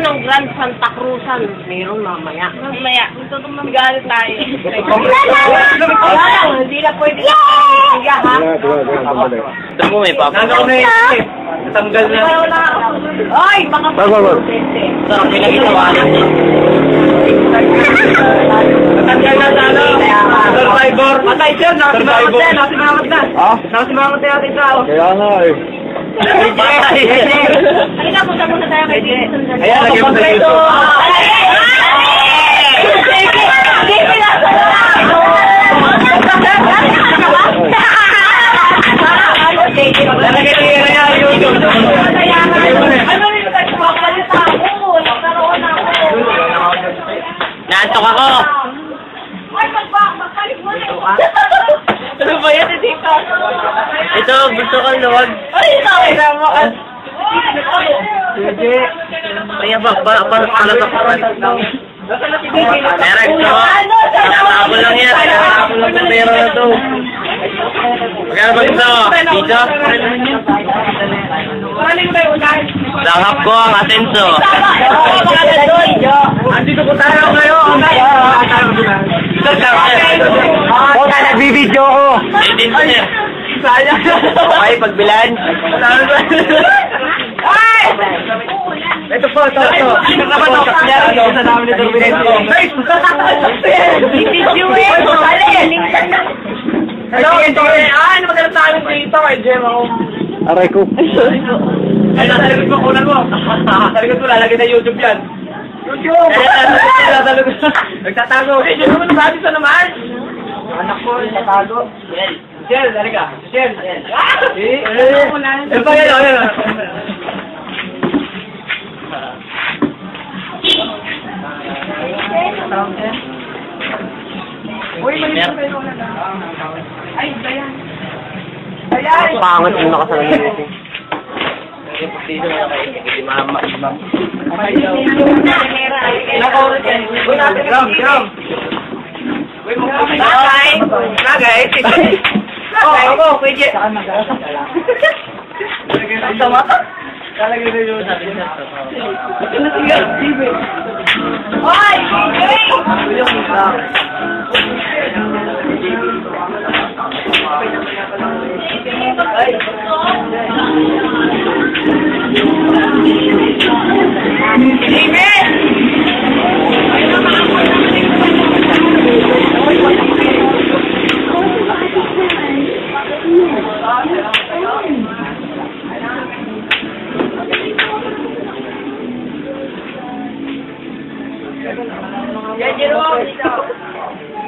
ng Grand Santa Cruzan. Meron mamaya. Mamaya. Galit tayo. Wala lang, hindi na pwede. Higa, ha? Ito mo may papa. Nagaw na yung Natanggal na. Ay, mga Wag, wag, wag. Sarap pinagitawanan niya. Natanggal na sa ano. Survivor. Patay sir. Nakasimangot na. Nakasimangot na. Ha? Nakasimangot na yung tao. Kaya nga eh. Halika, punta muna tayo kay Jason. Ayan, lagyan mo sa YouTube. Lalagay na yan na YouTube. Ano rin sa magpapalit ako? Ay, magpalit mo na. Ano ba yan, dito? Ito, gusto kang luwag. Ay, sorry na mo. Kaya ba, ba, ba, pala sa kapalit. Meron ito. Nakakabol lang yan. Nakakabol lang sa pera na to. Magkano ba gusto? Dito? Langhap ko ang asenso. Andito po tayo ngayon. Oo nga, nagbibideo ko. Edit ko niya. Sayang. Okay, pagbilan. Ay! Ito po, ito, ito. Sa namin ni Turbinenko. Video eh. Hello, ito eh. Ah, ano maganda tayo dito kay Jem ako. Aray ko. Ay, nasa likod mo, kunan mo. Sa likod mo, lalagay na YouTube yan. YouTube! Eh, nasa. Nagtatago. Eh, Jem, ano sabi sa naman? Nagtatago. Jel, dali ka. Jel. Ah! Eh, eh. Eh, pa yan, oh, yan. oh. Uy, mali pa kayo na. Ay, dayan. Dayan! Pangat yung nakasalan. Dito na kay si mama. Naka-oras yan. Uy, natin. Gram, gram. Uy, mga Nagay. Nagay. Oh, ako, pwede. Ang sama ka? Talagay na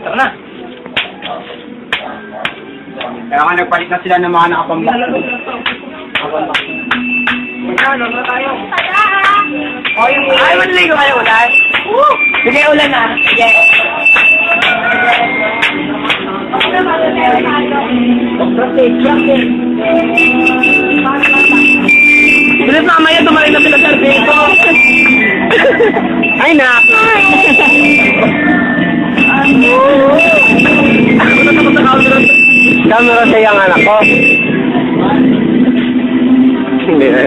Tara na. Kaya nga nagpalit na sila ng mga nakapambak. Magkano na tayo? Oh, yung Ay, manligo kayo ulan? Woo! Sige, ulan na. Sige. Bilis mamaya tumarin na sila sa dito. Ay, na. Camera siya yung anak ko. Hindi, hindi,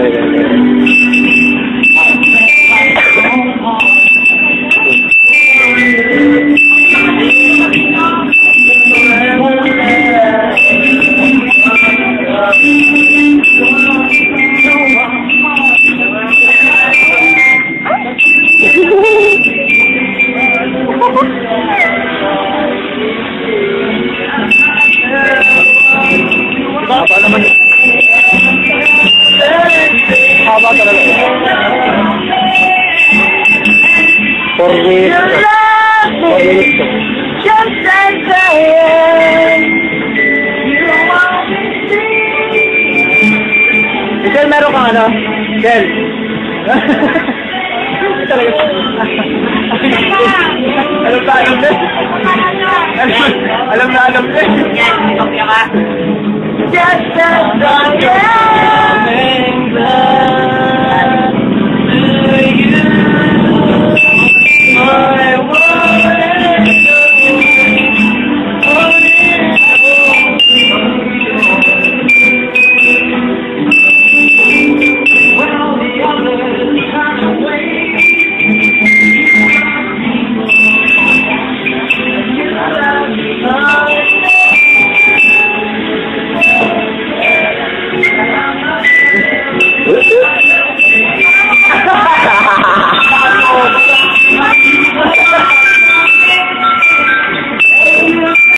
Haba talaga. Four minutes. Four minutes. Michelle, meron kang ano? Michelle. Talaga. alam na alam na. Alam na alam na. Kopya ka. Just as the